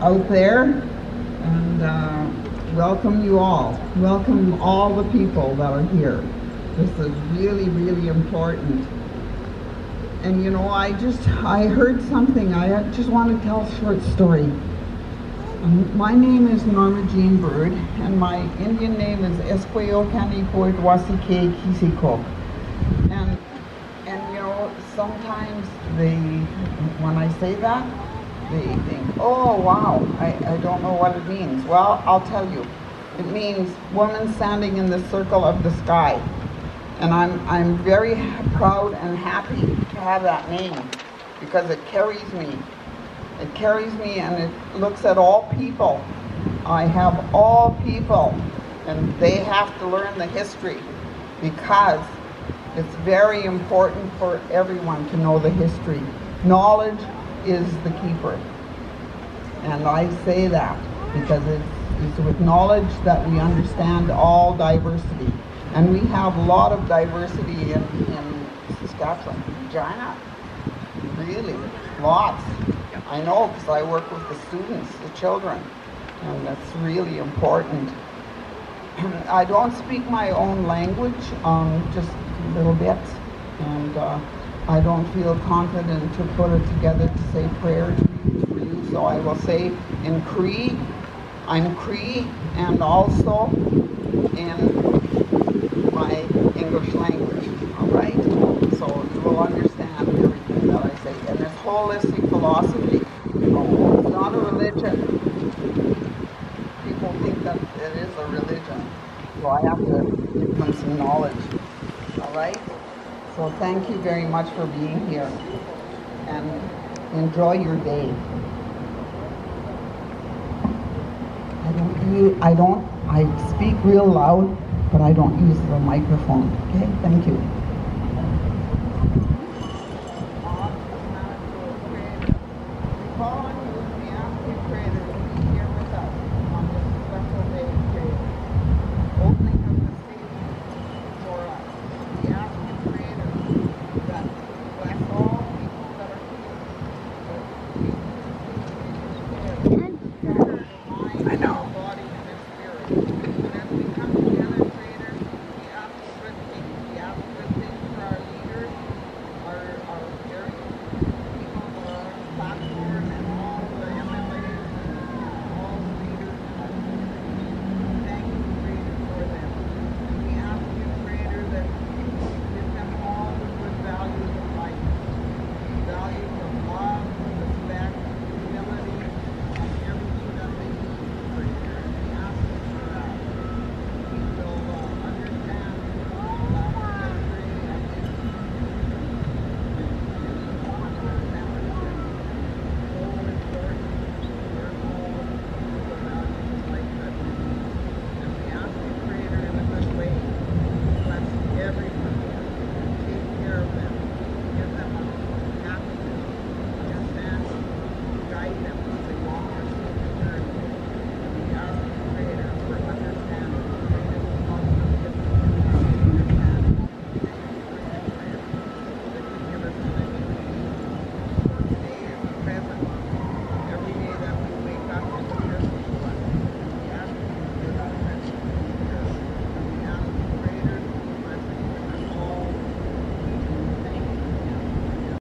out there and uh, welcome you all. Welcome all the people that are here. This is really, really important. And you know, I just, I heard something. I just want to tell a short story. Um, my name is Norma Jean Bird, and my Indian name is Esquio Kanipo Dwasike Kisiko. And, and you know, sometimes they, when I say that, they think, oh wow, I, I don't know what it means. Well, I'll tell you. It means woman standing in the circle of the sky. And I'm, I'm very proud and happy to have that name because it carries me. It carries me and it looks at all people. I have all people and they have to learn the history because it's very important for everyone to know the history. Knowledge is the keeper. And I say that because it's, it's with knowledge that we understand all diversity. And we have a lot of diversity in, in Saskatchewan, Regina. Really, lots. I know because I work with the students, the children, and that's really important. I don't speak my own language, um, just a little bit, and uh, I don't feel confident to put it together to say prayer for you, so I will say in Cree, I'm Cree, and also in my English language, all right? So you will understand everything that I say. And this holistic philosophy, you know, it's not a religion. People think that it is a religion. So I have to give them some knowledge, all right? So thank you very much for being here and enjoy your day. I don't, I don't, I speak real loud, but I don't use the microphone, okay? Thank you. you.